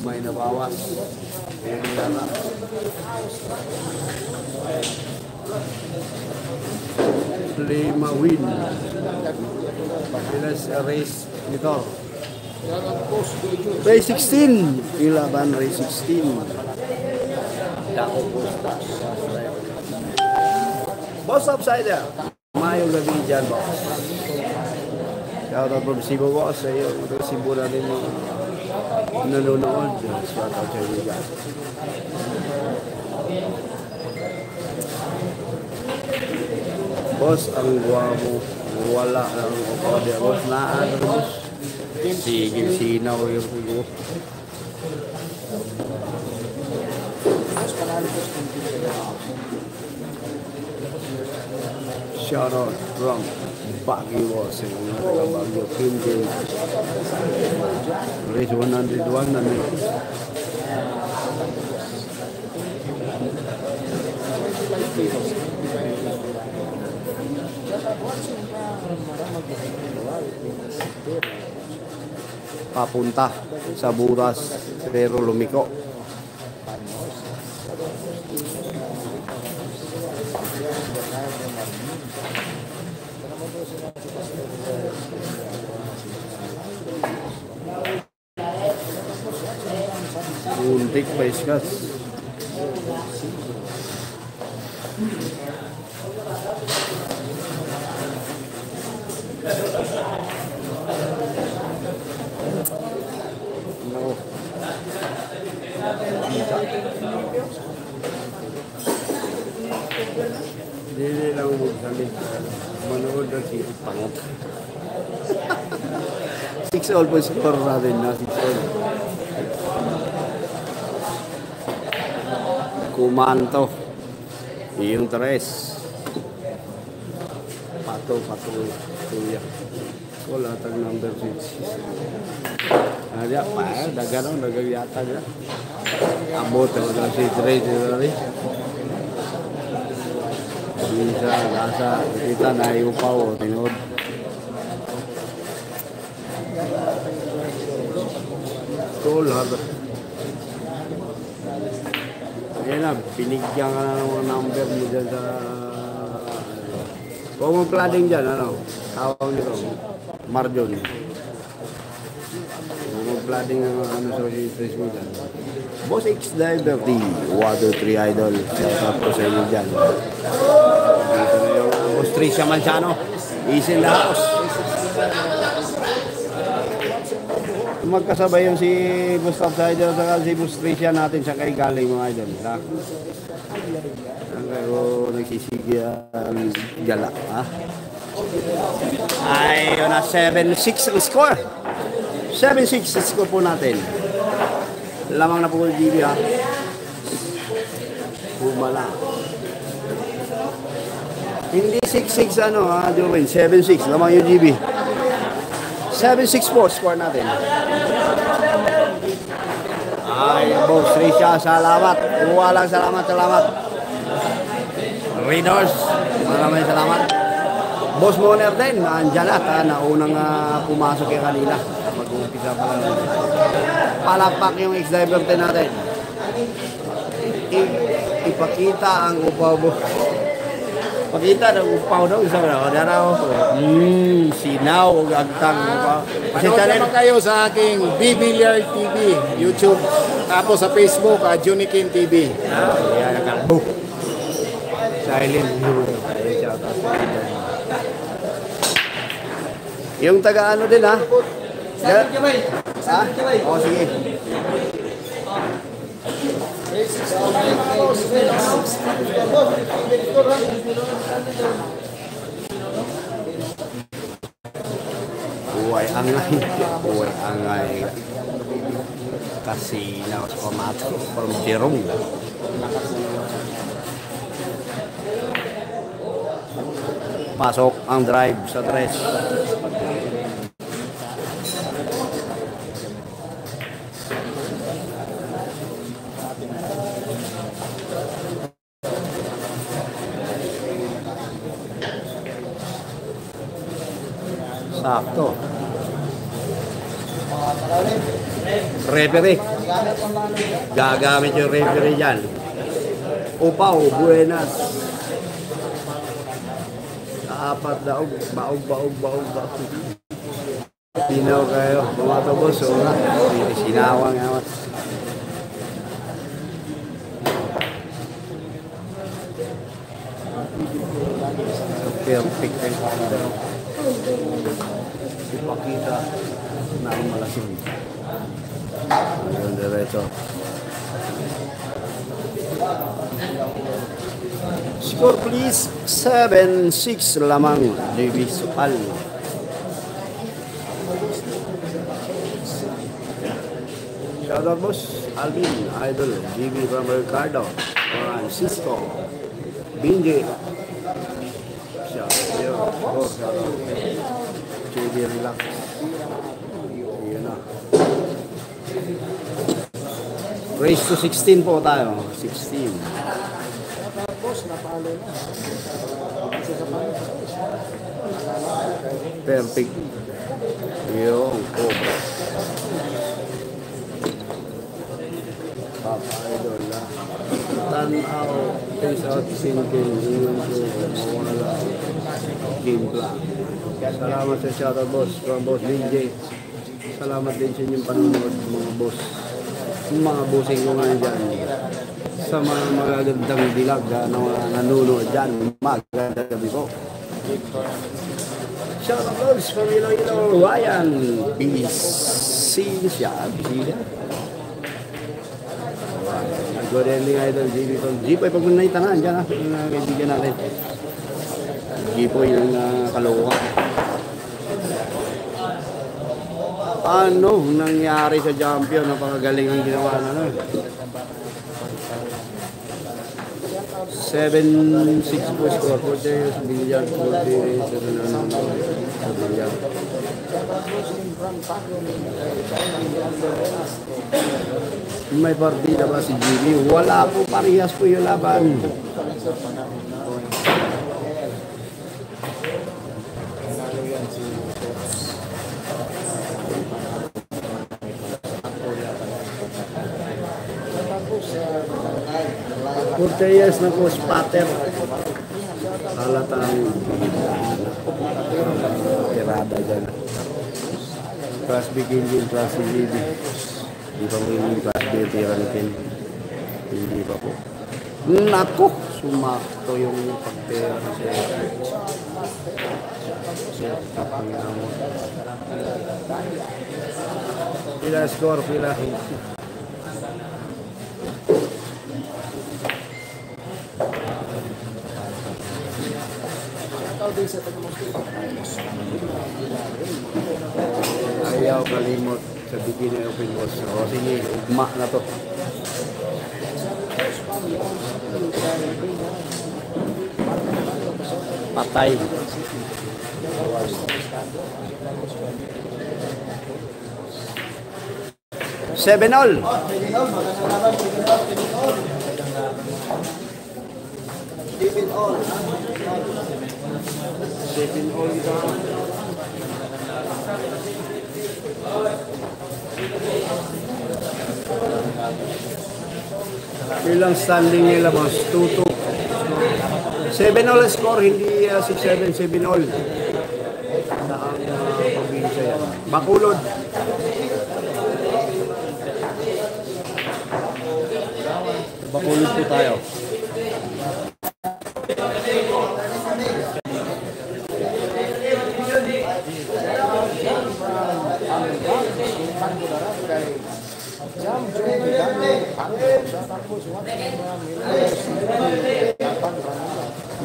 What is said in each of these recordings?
May nabawas. Ayan na. Lima win. Pilas race nito. Race 16. Ilaban race 16. Dako postas. Boss Upsider. Mayong gabi dyan, boss. Shout out from Cebu, boss. Sa iyo, ito Cebu na rin mga nanonood. Shout out sa inyo dyan. Boss, ang guwamo. Wala ang opode. Boss, naan. Sige, sinaw yung pugo. shout out from Bagi was mengatakan Bagi Kim Jin race 101 dan Papuntah Saburas Rero Lumiko. big place, guys. Six always for Radhe, not six always. kumanto yung tres pato pato kuya wala tag number 6 ada pa eh ya? dagano dagang yata ya. Abot dagang si tres dari bisa rasa kita naik upau oh, tinod Tol harus Ayan na, binigyan ka na ng number mo dyan sa... Huwag mong planning dyan, ano? Tawag nito, Marjon. Huwag mong planning ang ano sa trace mo dyan. Boss X Diver T, 123 Idol. Shout out po sa inyo dyan. Dito na yung Boss Tricia Manchano. Easy in the house. Magkasabay yung si Gustav Sider at si Boss Tricia natin sa kay galing mga idol. Ha? Ang kayo nagsisigi ang gala. Ha? Ay, yun na 7-6 ang score. 7-6 ang score po natin. Lamang na po yung GB ha. Bumala. Hindi 6-6 ano ha, Jorin. 7-6. Lamang yung GB. 7-6 po score natin. Ay, boss Risha, salamat. Walang salamat, salamat. Readers, maraming salamat. Boss Moner din, andyan at ha, naunang uh, pumasok yung kanila. Mag-uumpisa pa lang. Palakpak yung ex-diver natin. I- ipakita ang upaw mo. Pakita ng upaw daw, isa na. Wala raw. Hmm, sinaw, agtang upaw. Kasi channel, naman kayo sa aking B-Billiard TV, YouTube. Tapos sa Facebook, uh, Junikin TV. Silent. Ayan, shout out sa inyo. Yung taga ano din ha? Yeah. Ha? O sige. Buhay angay. Buhay angay. Kasi na sa pamato from Jerome. Pasok ang drive sa tres. Sakto. Referee. Gagamit yung referee dyan. Upaw, buenas. Apat daog, baog, baog, baog, baog. Sinaw kayo, bumatobos, wala. Sinawang nga. Perfect Score please, 7-6 lamang, Davis Pal. Shoutout boss, Alvin, Idol, GB from Ricardo, Francisco, yun. Oh, shoutout. JD Relax. Race to 16 po tayo. 16. Tapos, napalo na. Perfect. Yung cobra. Papa Idol na. Tanaw. Face out sinking. Yung cobra. Mawala. Game plan. Salamat sa shoutout boss. From boss DJ. Salamat din sa inyong panonood mga boss. Mga bossing ko ngayon dyan. Sa mga magagandang dilag na na- nanonood dyan. Magandang gabi po. Shout out Lods from Iloilo, Ryan. Busy siya. Good ending idol, GB from G-Boy. Pag may tangan dyan ha, uh, kaibigan natin. G-Boy yung uh, kaloka. Ano nangyari sa champion? Napakagaling ang ginawa na no? 7-6 po score. 40 years, billiard, 40 years, sa billiard. May partida ba si Jimmy? Wala po parehas po yung laban. Cortez na po spatter. Halatang tirada dyan. Class B Kinjin, Class C GB. Hindi pa po yung Class B tira Ken. Hindi pa po. Nako! Sumakto yung pagtira kasi. Set up niya mo. Pila score, pila. Ayaw kalimot sa beginning of was. O sige, ugma na to. Patay. Seven all. Seven all daw. Ilang standing nila boss? 2-2. 7 all score, hindi uh, 6-7, 7 all. Sa ang uh, probinsya yan. Bakulod. Bakulod po tayo.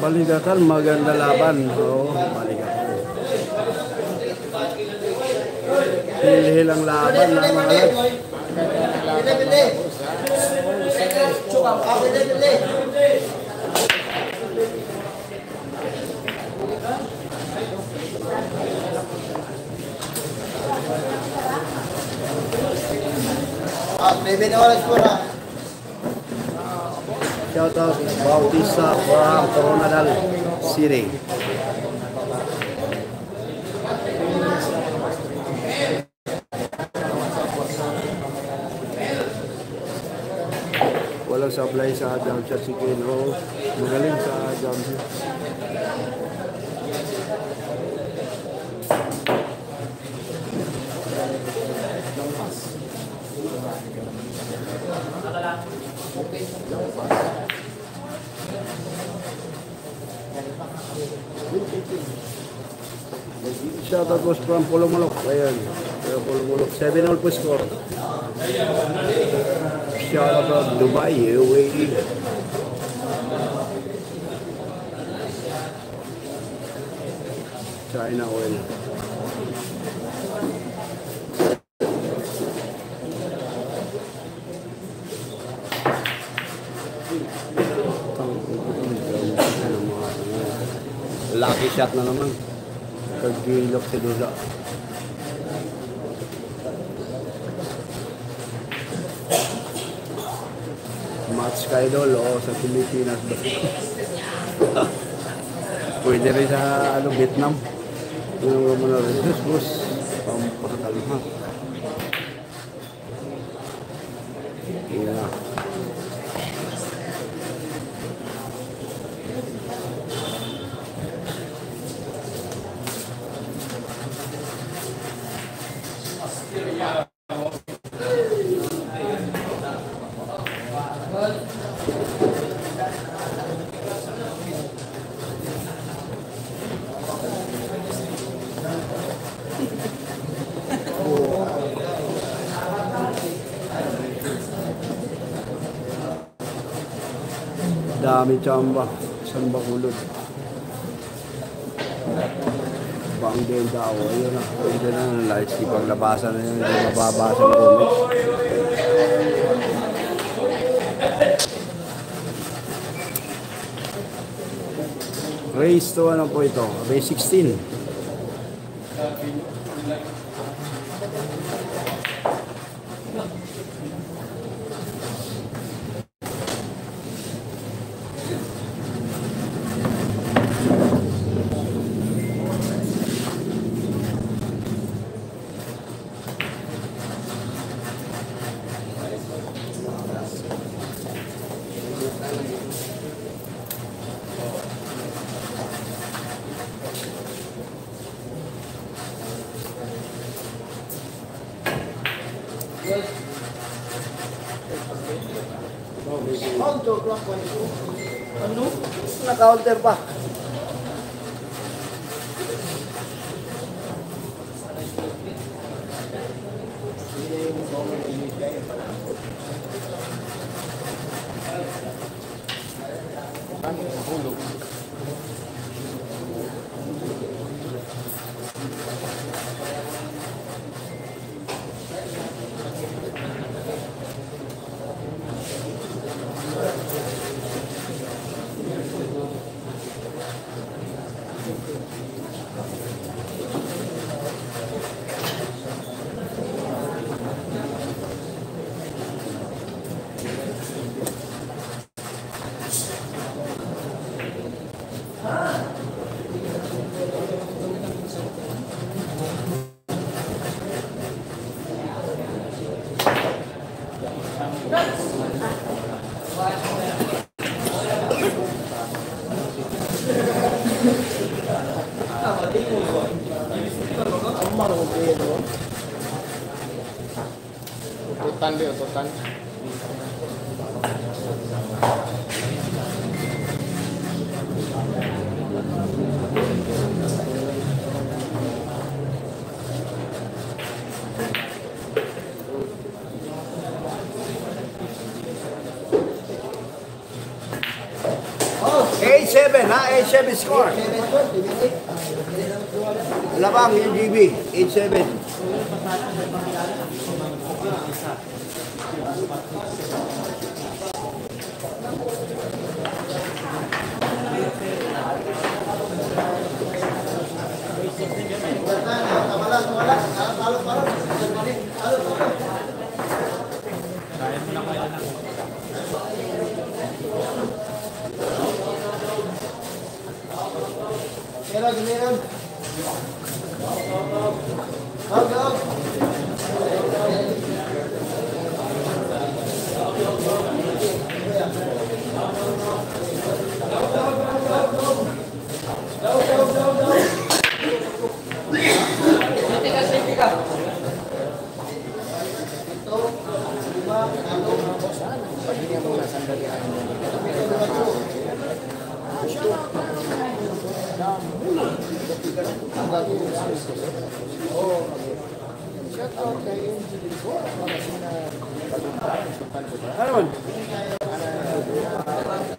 Baligatan, maganda laban. Oo, baligatan. Hilhil ang laban ng mga lads. Bautista horas por lá. Shout Bautista. Walang supply sa Adam Chasikin Road. Magaling sa Adam Chasikin Shout out was from Pulumulok. Ayan. From Pulumulok. 7 all po score. Shout out Dubai, UAE. China oil. Shot na naman. Kagilok si Dula. Match ka idol o sa Pilipinas ba? Pwede rin sa ano, Vietnam. Yung mga rin. Bus, bus. Pampakalma. Yeah. Dami chamba. San Bakulod. Bang din daw. Ayun na. Pwede na ng lights. Di paglabasan na yun. Hindi mababasa ng comments. Race to ano po ito? Race 16. Ano? Na-counter pa. 8-7 score. Labang yung GB. 8-7. Ano man?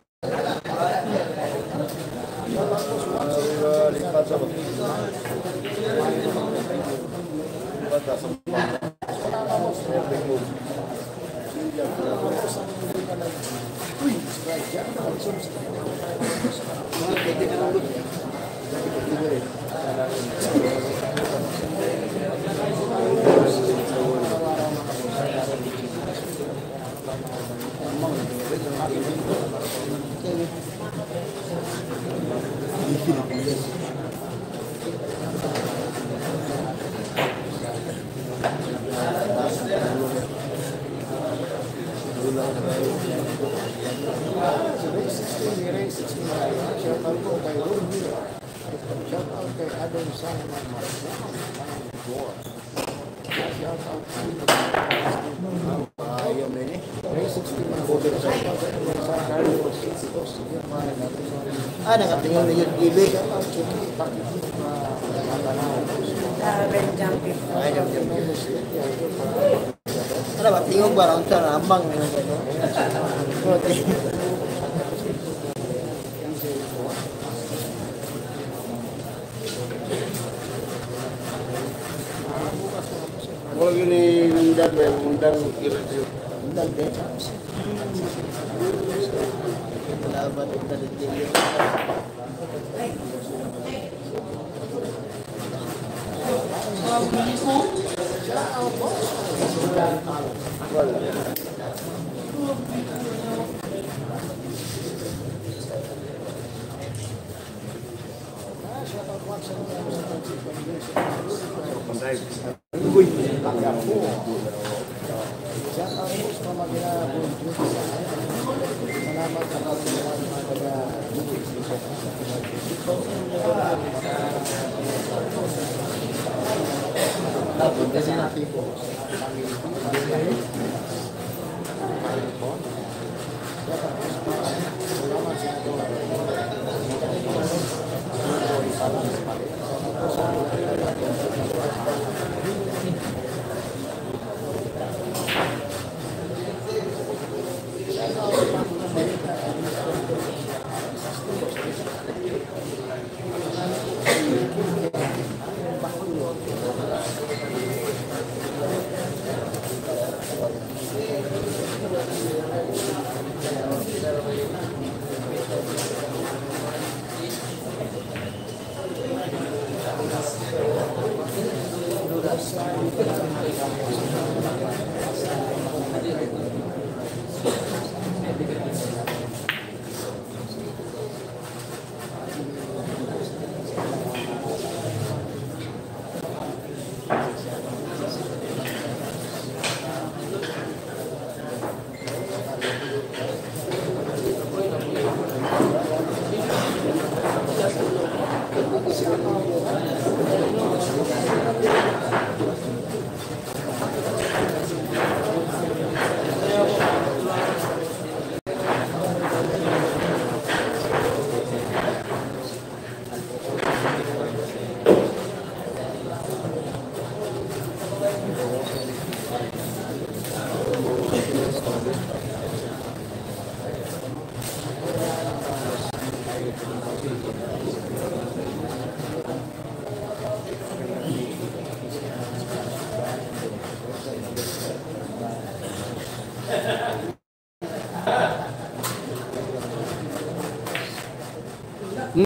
ngayon nag-deliver.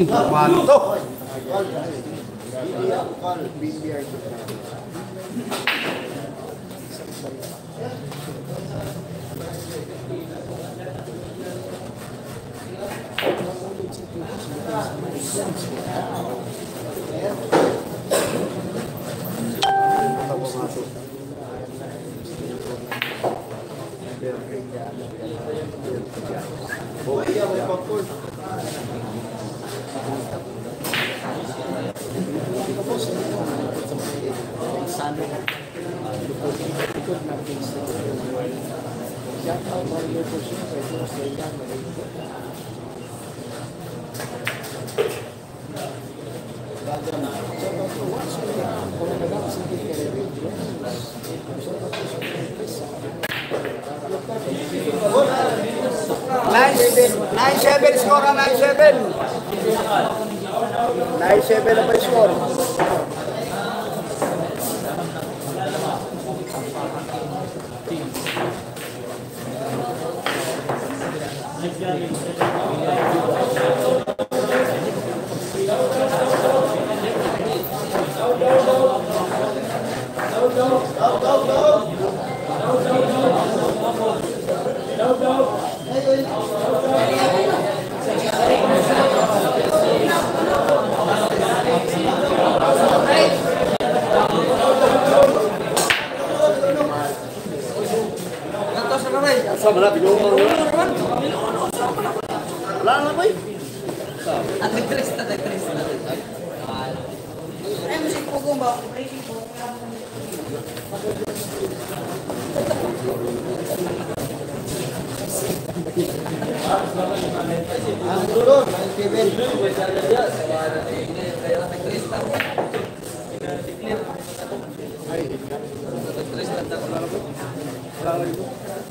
muito, quatro.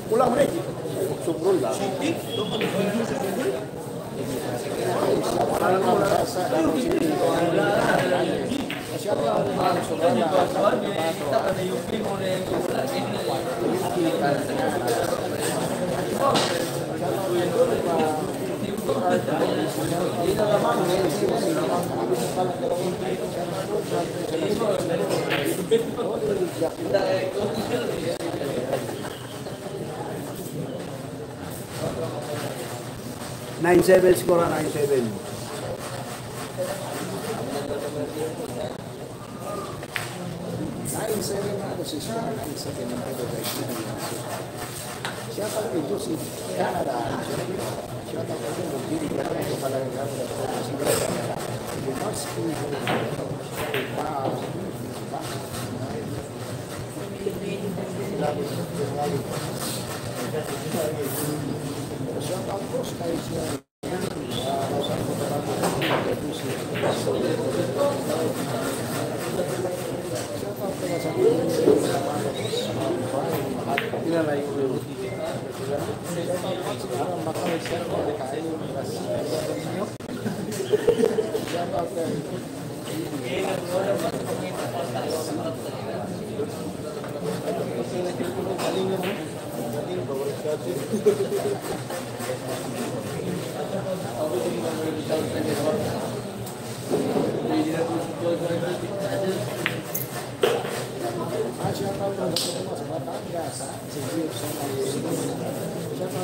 pulang mereka sumrul lah Gracias. 97 score 97 Gracias.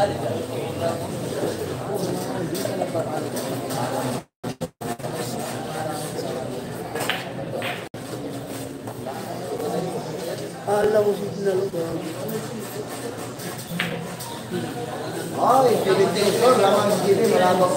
Allah mo si Pinalutong. Ay, Philippine Store, laman sini, marama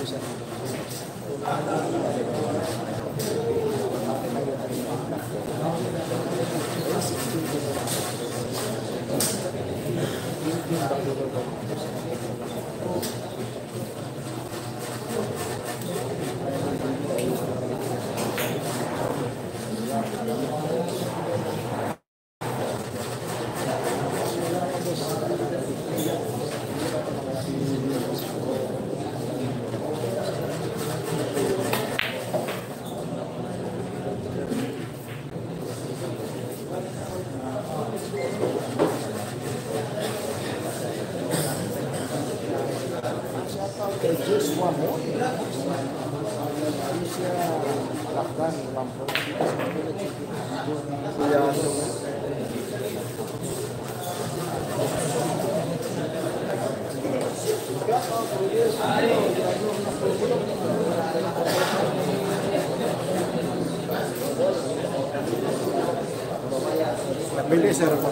感謝のことです。офицеров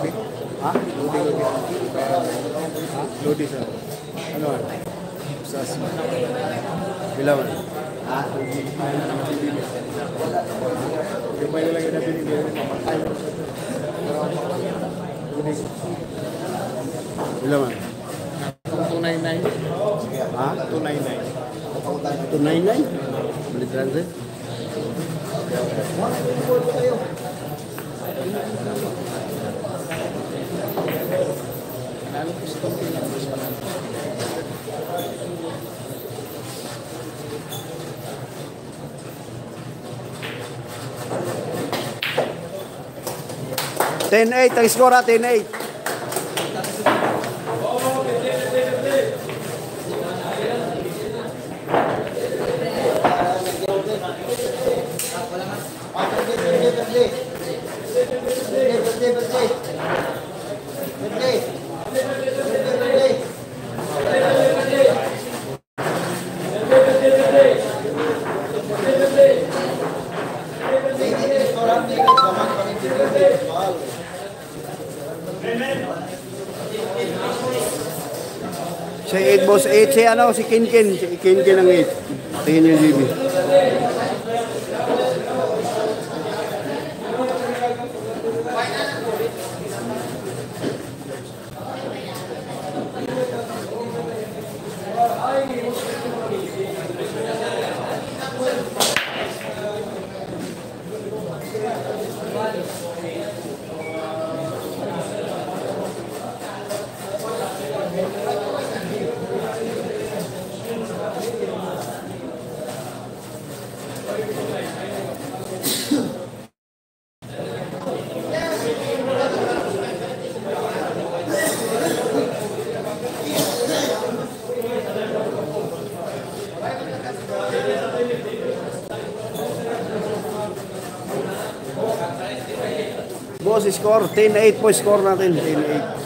10-8 ang score ha, 8. ano, si Kinkin. Si Kinkin ang 8. Tingin yung GB. boss, score. 10-8 po score natin. 10-8.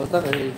Oh, 去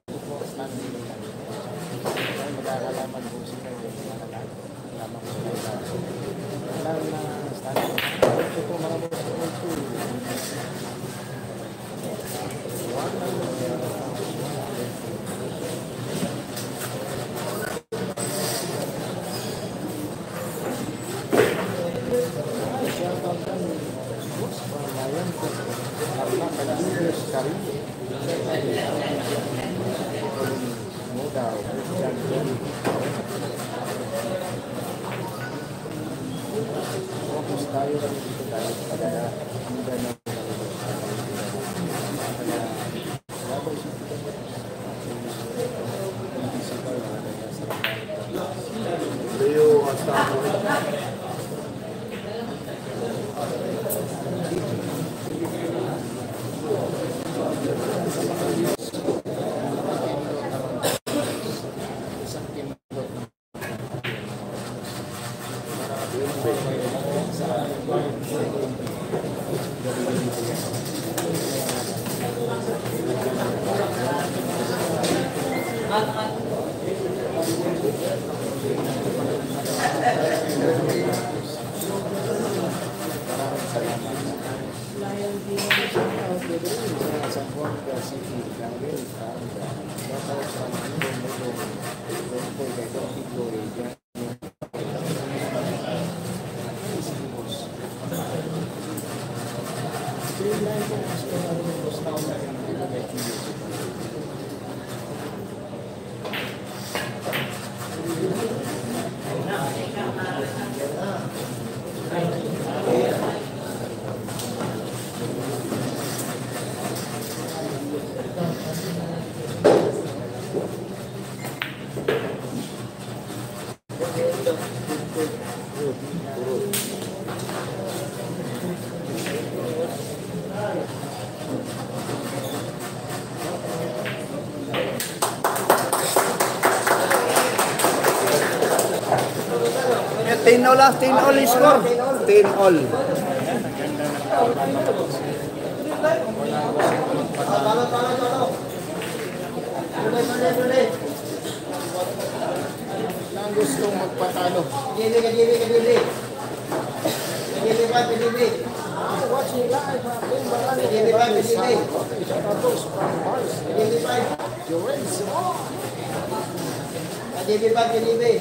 pala, 10 all is score. 10 all. Ang gustong magpatalo. Gili ka, gili ka, gili. Gili ka, gili. Watching live, I've been Gili ka, gili. Isa ka dos, pang bars. Gili ka. Joel Gili ka, gili.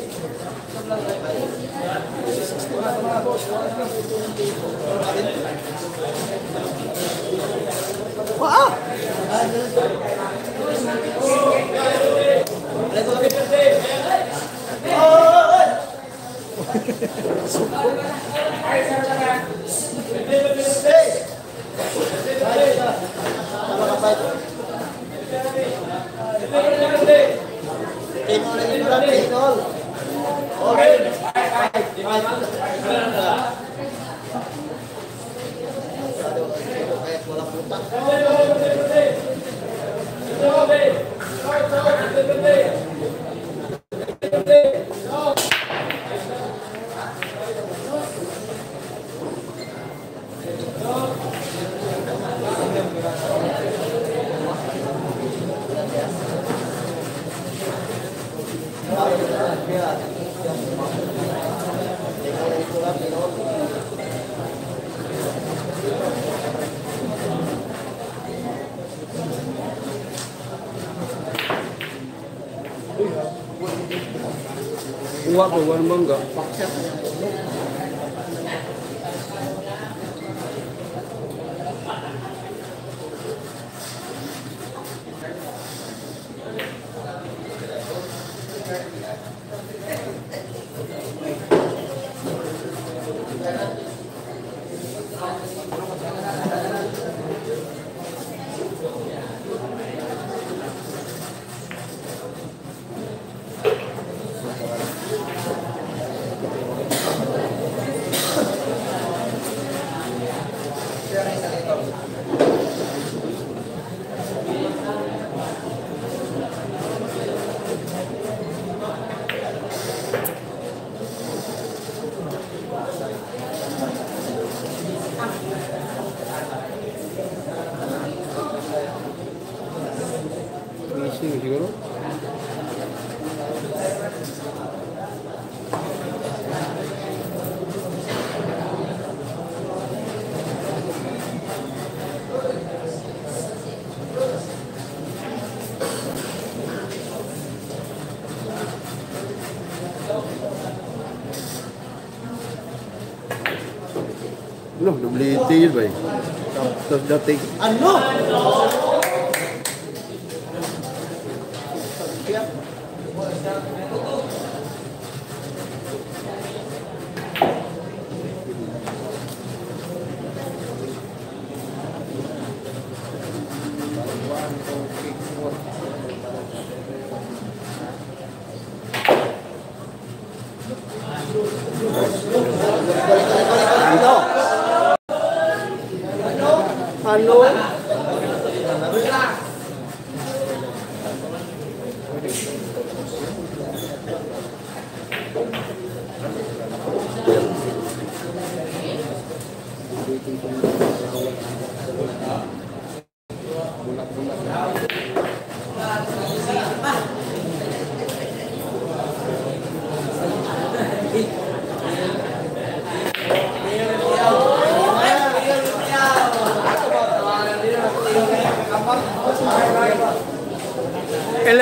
건가? Ano, dublete yun ba eh? Tapos dating. Ano?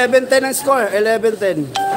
11-10 ang score. 11-10.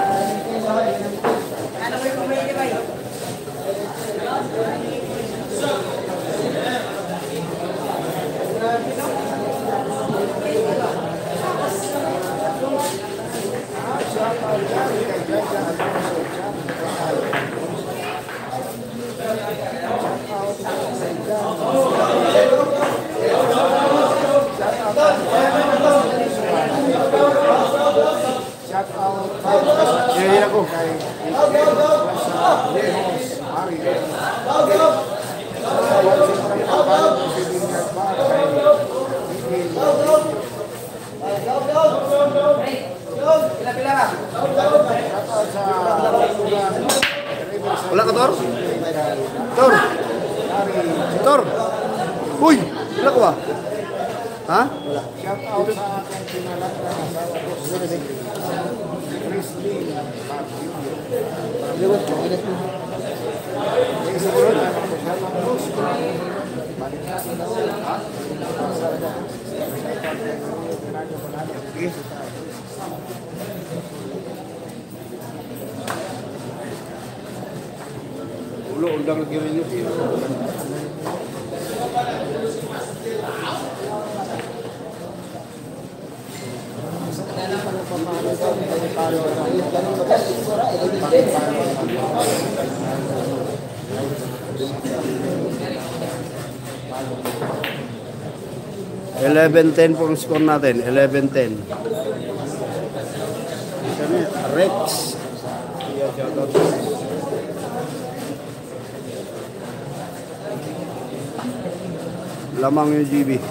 Hola, Tor. Tor. Tor. Uy, wala ko Ulo, undang lagi rin yun. Eleven ten po ang score natin. Eleven ten. Rex. Lamang yung GB.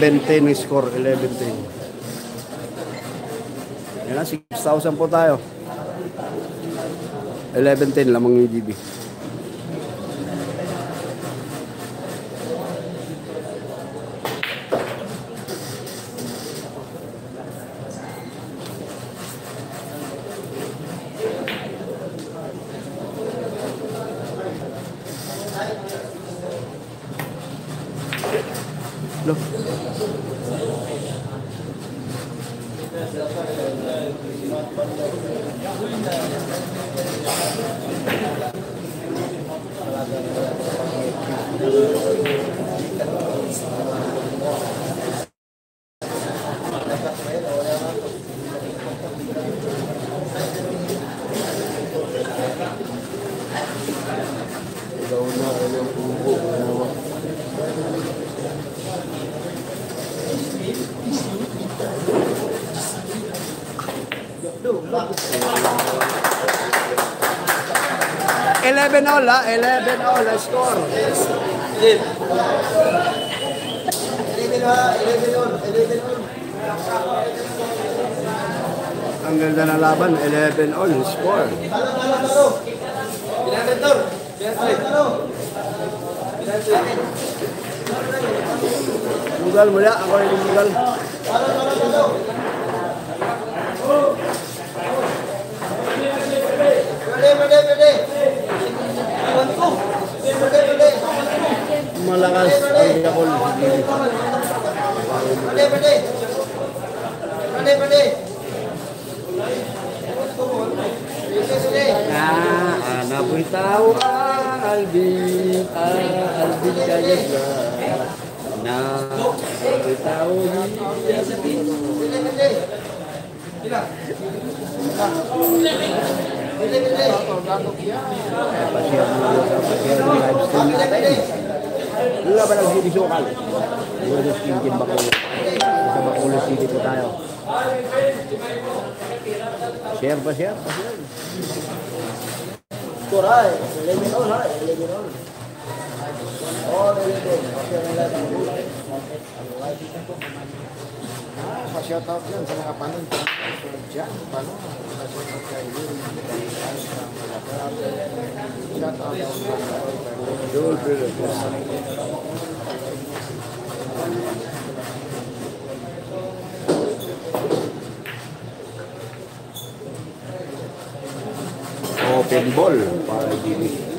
ten, one hundred ten. Eleven ten score, eleven ten. Yan na, 6,000 po tayo. 11-10 lamang yung GB. All ha, eleven all ang score. 11 ha, 11 on, 11 on. Ang ganda ng laban, 11 all score. Talo, talo, talo. Bilang tor. Bilang talo. Mugal mula, ako rin yung mugal. lakas ang yakol. Pwede, pwede. Pwede, pwede. Anak beritahu Albi Albi kaya Nah beritahu Dapat Wala ba ng City Sokal? Wala sa Stinkin Bacolod. Sa Bacolod City po tayo. Share pa share? pa share. Score ha, 11 on ha, 11 on. Oh, 11. Okay, 11. Pa-shout out yan sa mga panin. Diyan, paano? Pa-shout out kay Yuri. Shout out Yun, pero. Open ball para Jimmy.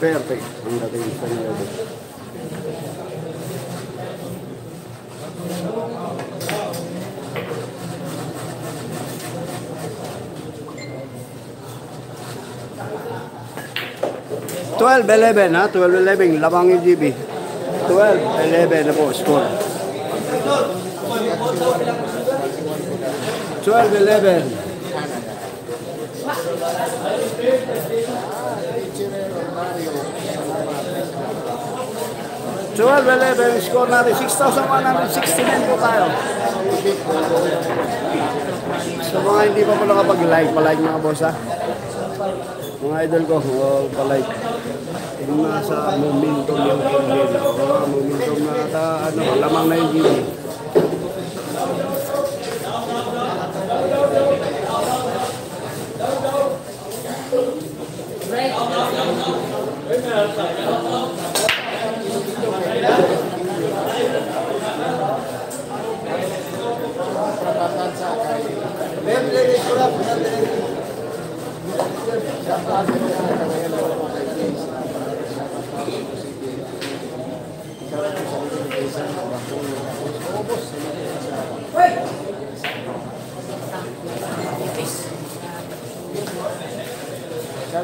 Verde, anda de España. twelve eleven ha twelve eleven labang GB twelve eleven na po score twelve eleven 12-11, score natin. 6,169 po tayo. Sa so, mga hindi pa pala kapag-like, palike mga boss ha. Mga idol ko, oh, palike. Yung nasa momentum yung game. Oh, momentum na ta, ano, lamang na yung game. That's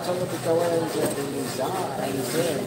all berkawan going to be.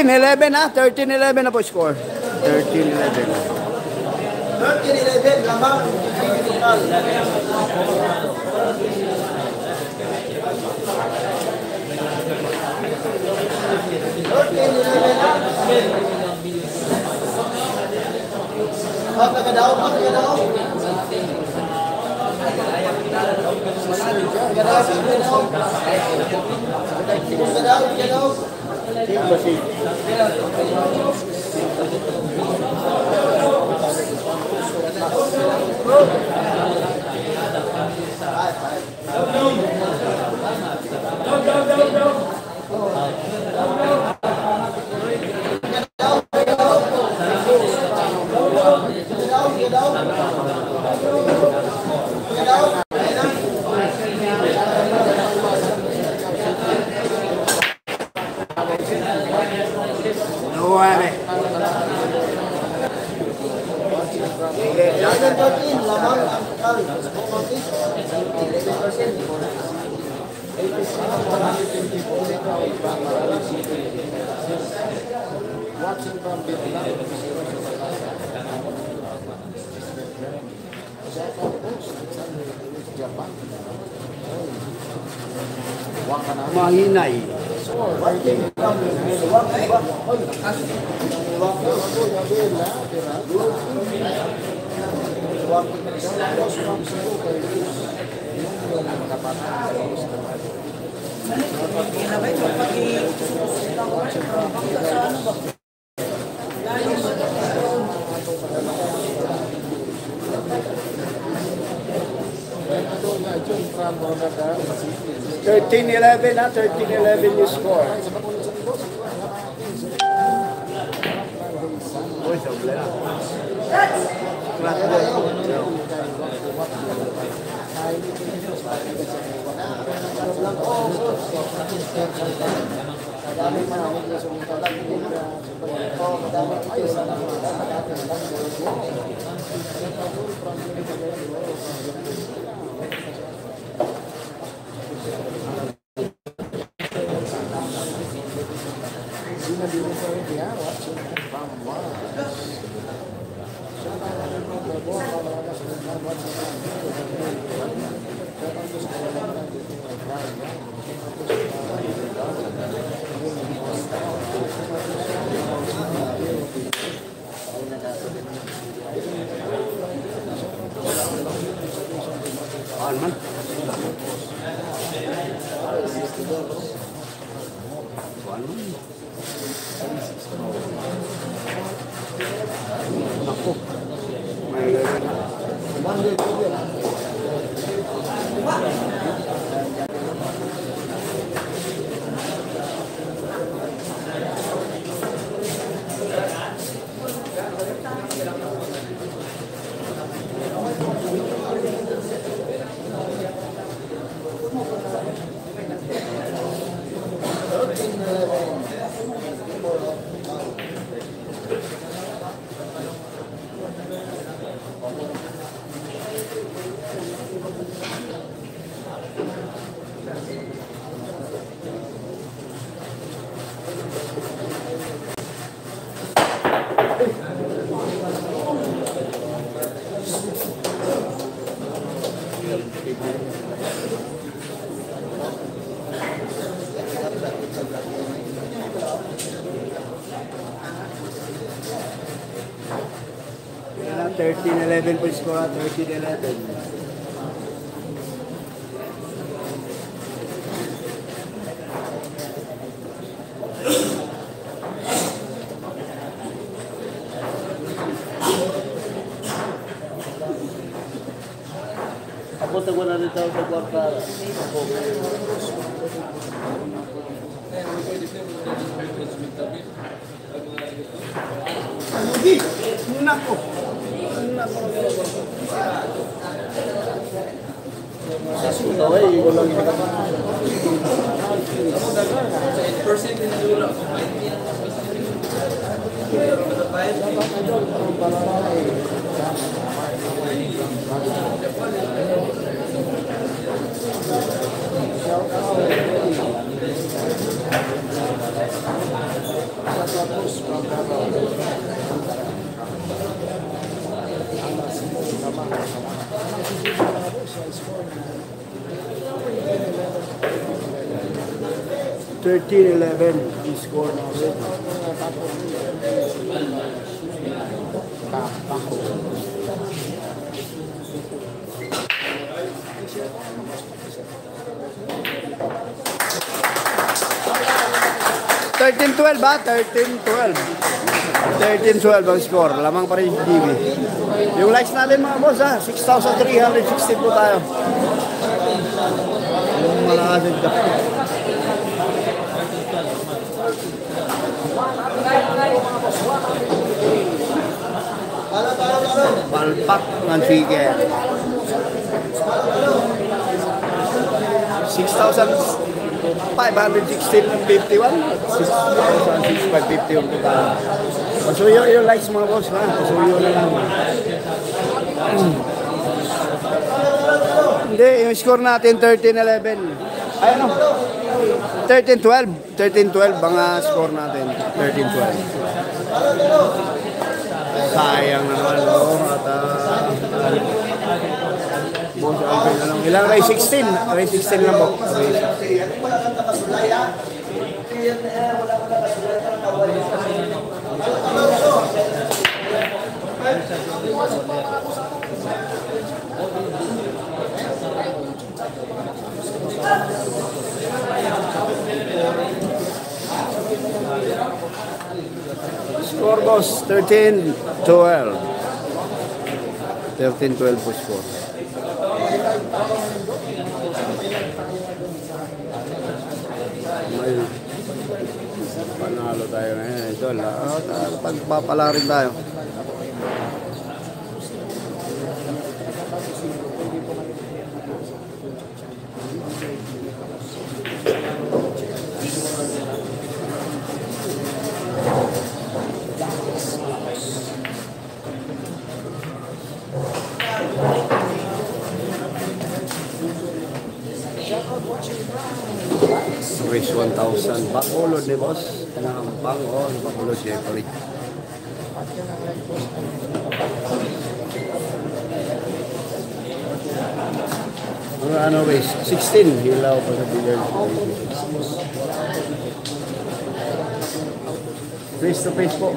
Thirteen, eleven ah. Thirteen, eleven na po score. Thirteen, eleven. 13-11, lamang. Total. Thirteen, eleven That's. 13-11, ha? 13-11 yung score. Thank you. Level पर इसको धड़की देना है धड़की Vou te guardar então para guardar um pouco. Não, não, não. 13-11 ang score natin. Thirteen twelve ba? Thirteen twelve. Thirteen twelve ang score. Lamang pa rin yung GB. Yung likes natin mga boss ha. 6,360 po tayo. Yung malakasig ka. Palpak ng chicken. 6,516.51. 6,651 yung total. Pasuyo yung likes mga boss ha. Pasuyo na lang. Hmm. Hindi, yung score natin 13-11. Ay ano? 13-12. 13-12 ang ah, score natin. 13-12. Sayang naman, no? At, ah, Boss Alvin. Ilang ray 16? Ray 16 lang po. Ray 16. Score boss, 13-12. 13-12 po score. Panalo tayo ngayon. Ito. Pagpapala rin tayo. Race 1,000. Bakulod ni boss. Ang bango. Bakulod Jeffrey. Ano, ano race? 16. Hilaw pa sa billiard. Face to face po.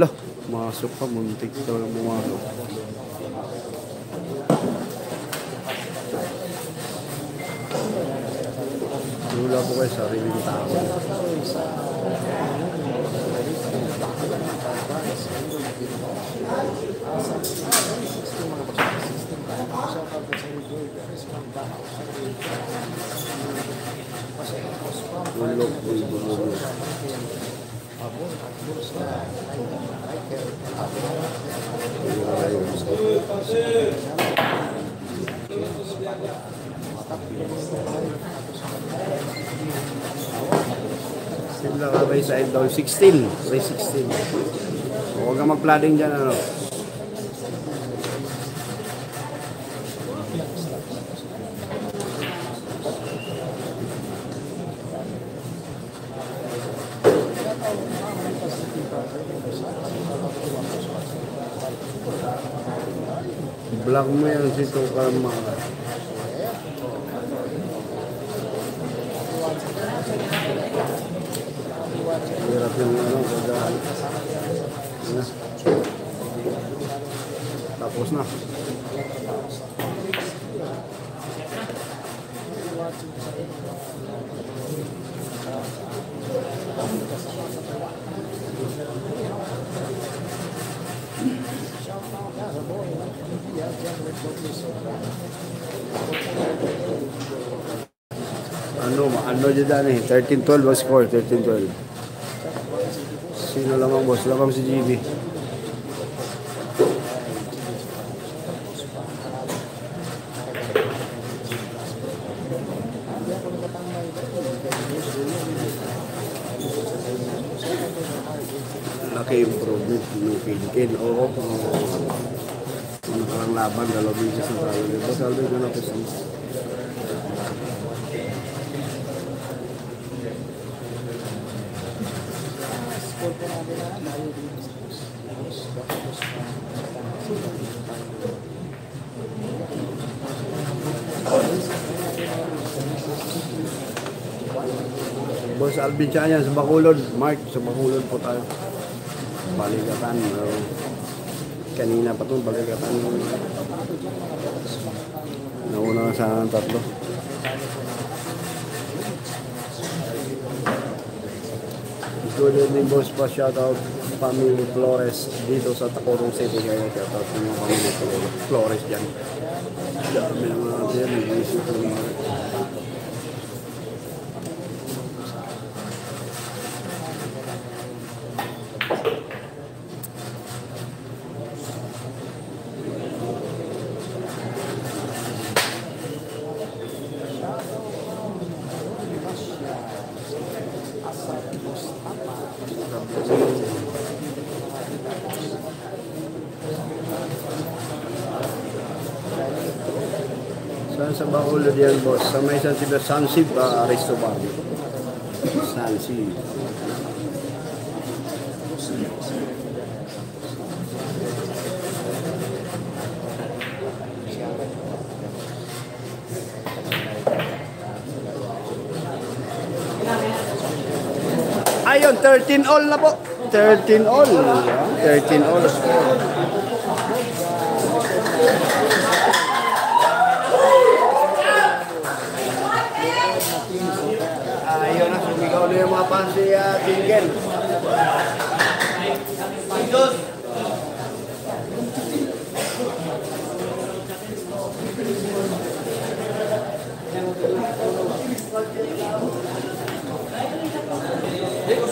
Lah, masok pa. Muntik talaga pumasok. nagsimula po kayo sariling tao. Thank you. Ka ba sa daw 16, race 16. Huwag kang mag-flooding dyan, ano. Block mo yan si. Hirap Krishna. I know, I know Jidani, 1312 was called, 1312. Sino lamang boss, lamang si GB. Pilipin o kung ano nakarang laban, dalawang beses na tayo. Diba, salve ko na po sa Boss Alvin Chanya, sa Bacolod. Mark, sa Bacolod po tayo. Baligatan. Uh, kanina pa itong baligatan. Nauna na sana ng tatlo. Good evening, boss pa. Shoutout family Flores dito sa Tacorong City. Kaya shoutout sa mga family Flores dyan. Dami ng mga dyan. Isip ko mga Saan sa Bacolod yan, boss? Sa may San Sibir, Sansib, uh, Aristo Bar. Sansib. Ayun, 13 all na po. 13 all. Yeah, 13 all. Miguel. Dos.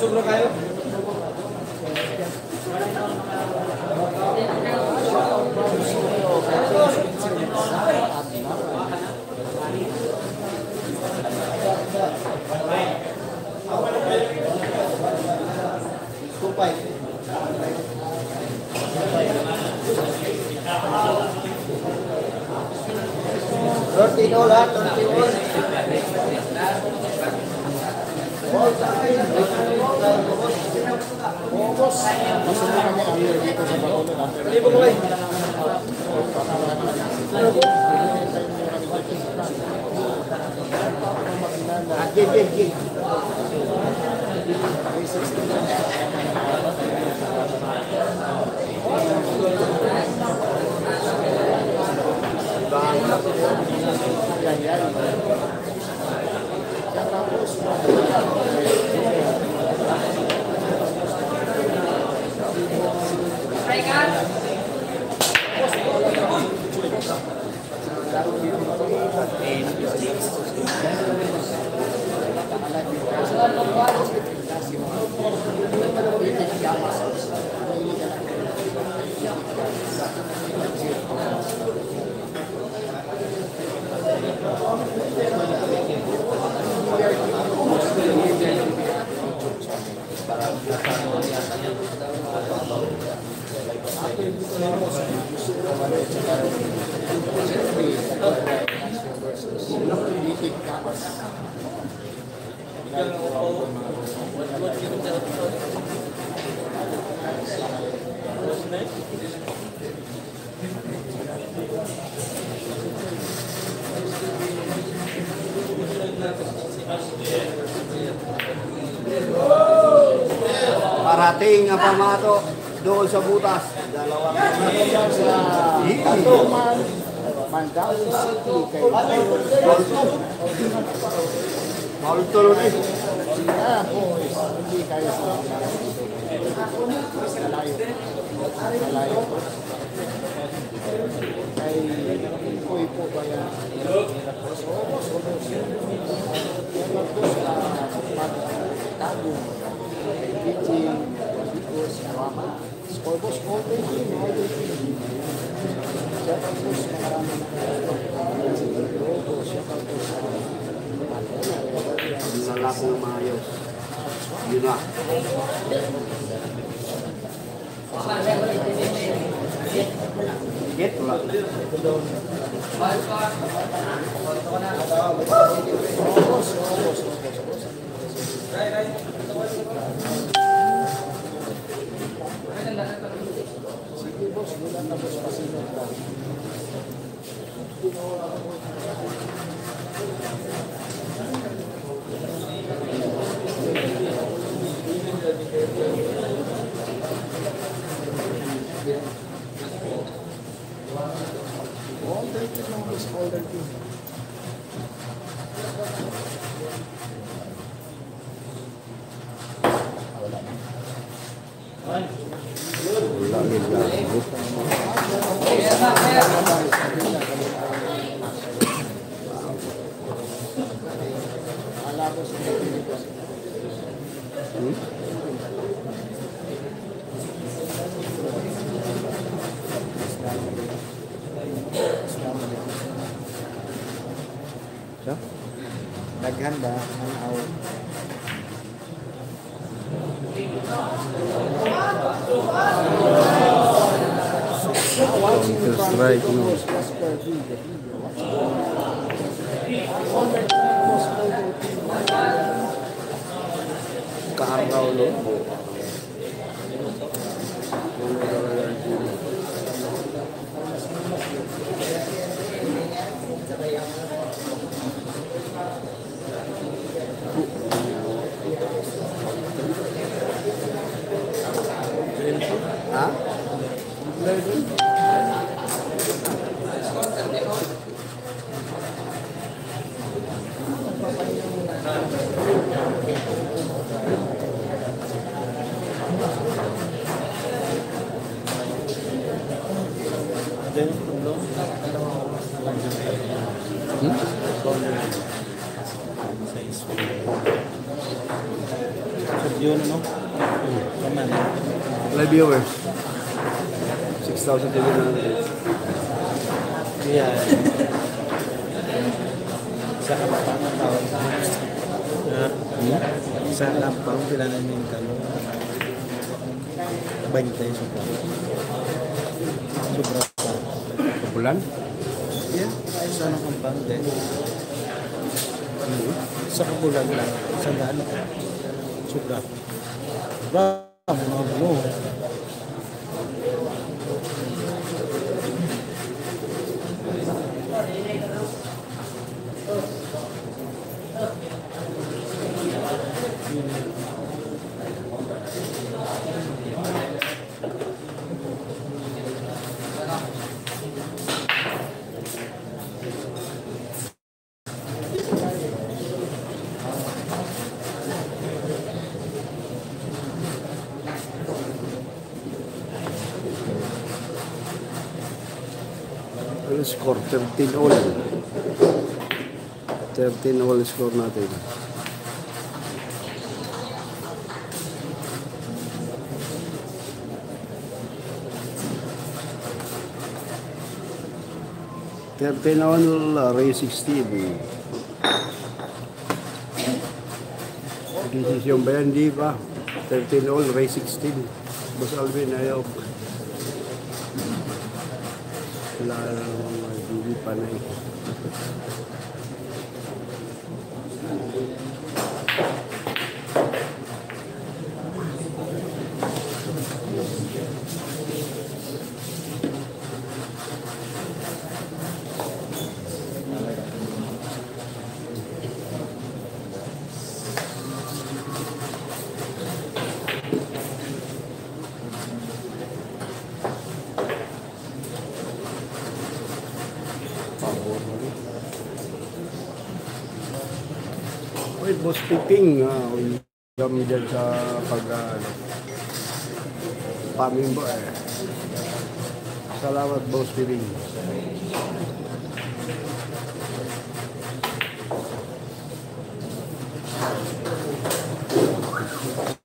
Su. lahat. Ang pamato doon sa butas. Dalawang Katuman, Mandawi City, kay Paul tuloy eh. Sina Boys, hindi kayo sa Malayo. Malayo. Kay po ba yan? So, so, Yan lang po sa pagtago. Purpose po, 13, no? 13. Siya purpose, marami na Logo, siya purpose. Lala po maayos. Yun na. Get, wala. Get, wala. Counter-Strike, não. Carro louco. Hả? Lên viewers. 6,700. Iya. Saya kapan tahun? Saya kalau banyak score? 13 all. 13 all score natin. Thirteen uh, Ray 16. Desisyon ba yan? Di ba? 13 all, Ray 16. Boss Alvin, ayaw. Wala na by me. Welcome dyan sa pag, ah, ano, paming ba eh. Salamat, Boss Piping. Wala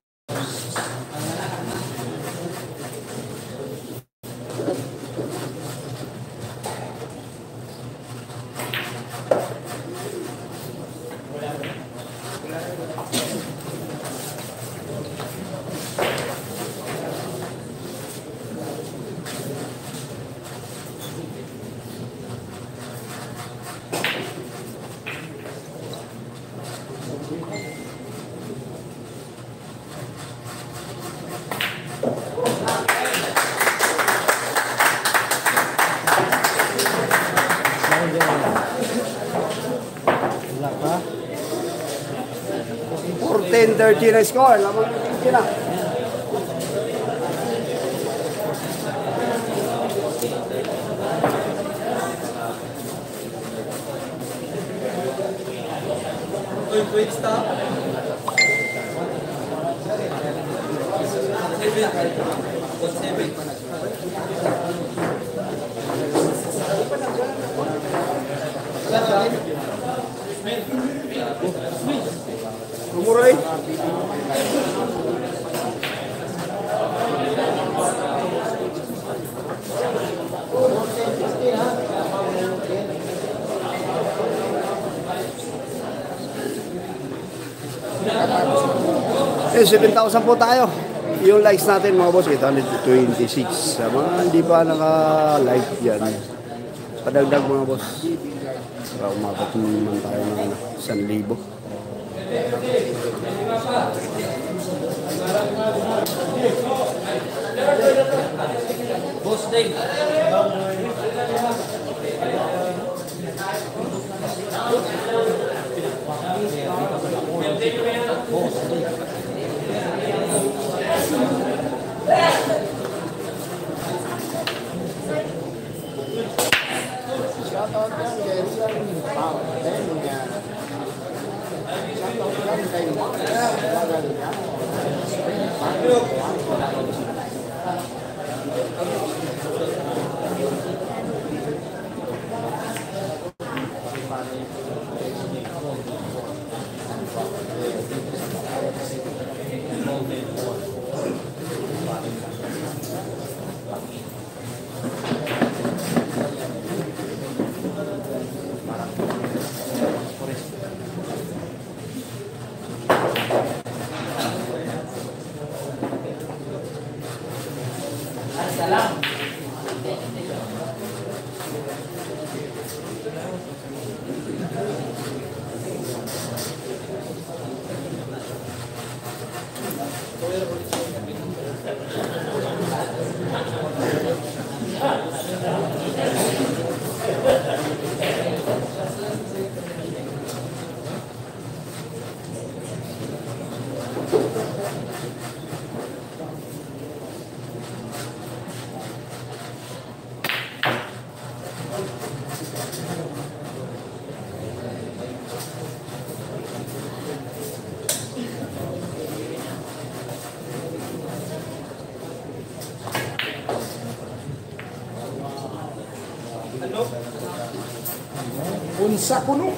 tiene scuola, ma non 7,000 po tayo. Yung likes natin mga boss, 826. Sa mga hindi pa naka-like yan, padagdag mga boss. Para umabot naman tayo ng ano, 1,000. Shoutout saco nu.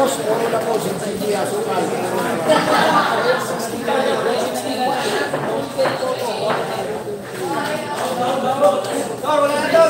tapos puro na po si Tiki Asukal. Para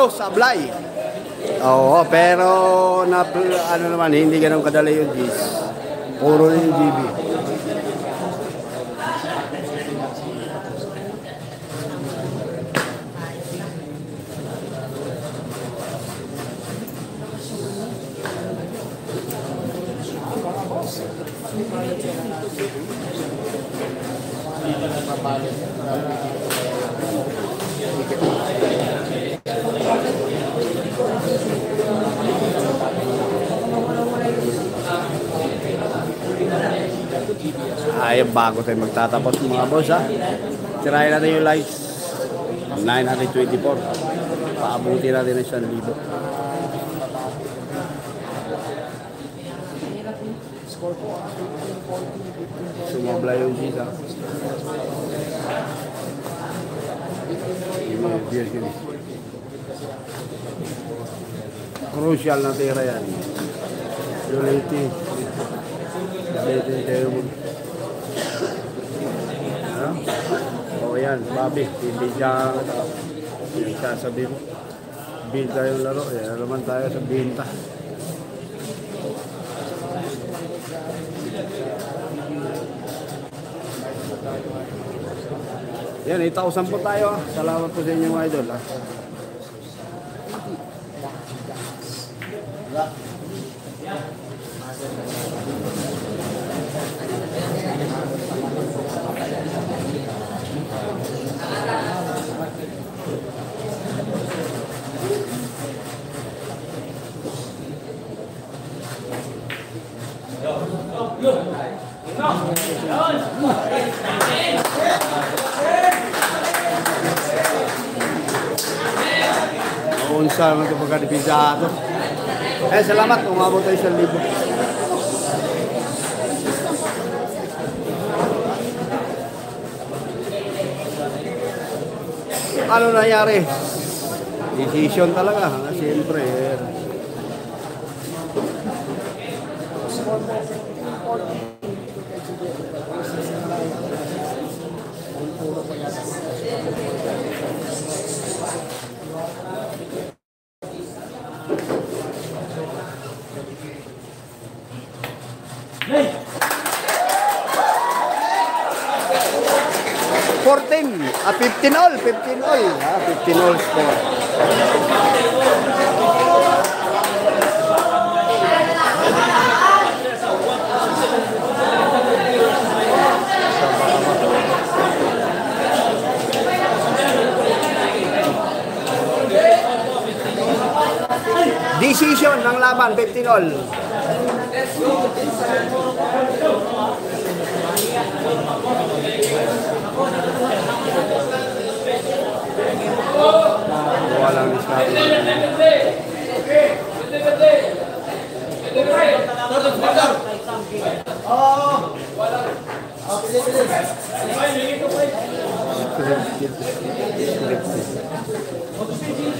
Ano, sablay. Oo, pero na, ano naman, hindi ganun kadali yung G's. Puro yung GB. Ay, bago tayo magtatapos mga boss ha. Tirahin natin yung likes. 924. Paabuti natin ng 1,000. Score po, ah, 15, 40, 15, Sumabla yung ha. Yung mga beer. Crucial na tira yan. Unity. Unity tayo mo. Ano? Oo yan, Bobby. Hindi siya, hindi siya sabi mo. Binta yung laro. Yan naman tayo sa binta. Yan, 8,000 po tayo. ah. Salamat po sa inyo mga idol. ah. Ito pagkadipisa ito. Eh, salamat. Umabot tayo sa libo. Ano nangyari? Decision talaga. Siyempre. Eh. Score po, 15, 40, 22 kay Juliet. Puro po yata. 15 all. Ha? 15 all score. Decision ng laban, 15 all. Walang diskarte. Pili, pili. Sayang ang chance. Tama Game, yan.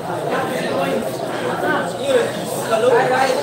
Alô? Vai, vai.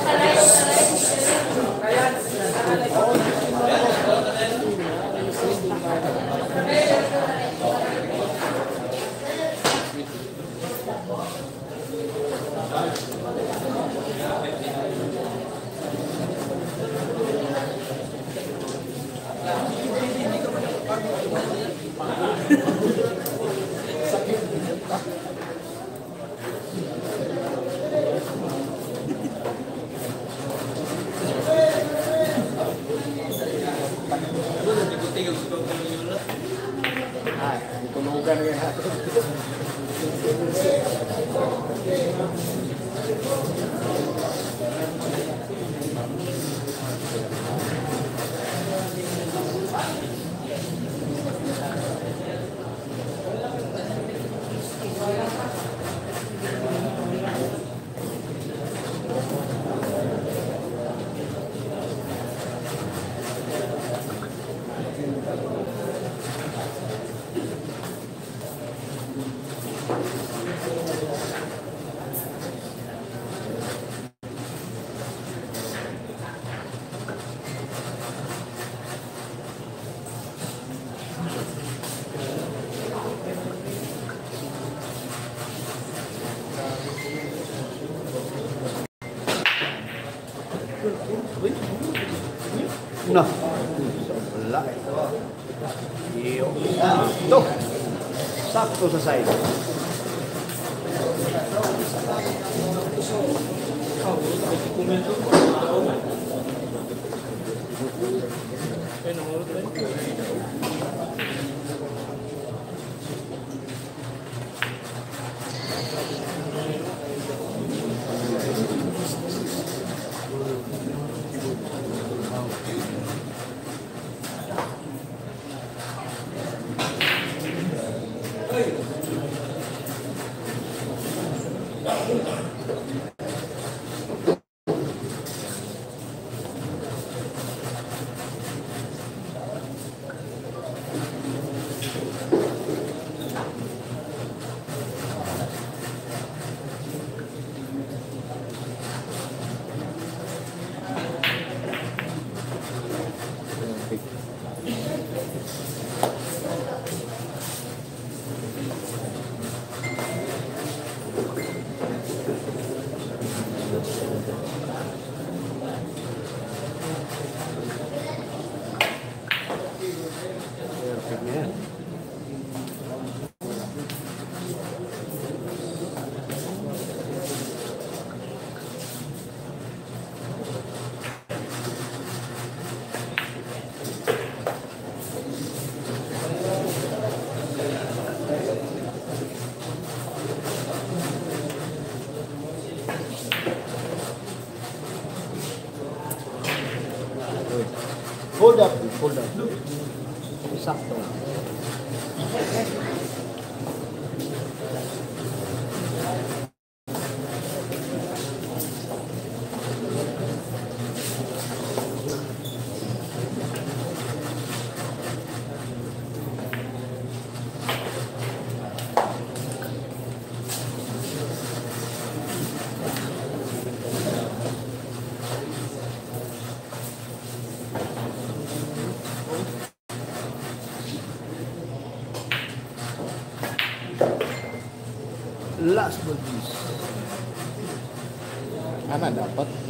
No. Wala. Iyo. Ito. Sakto sa side. Bueno, ahora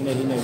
Medina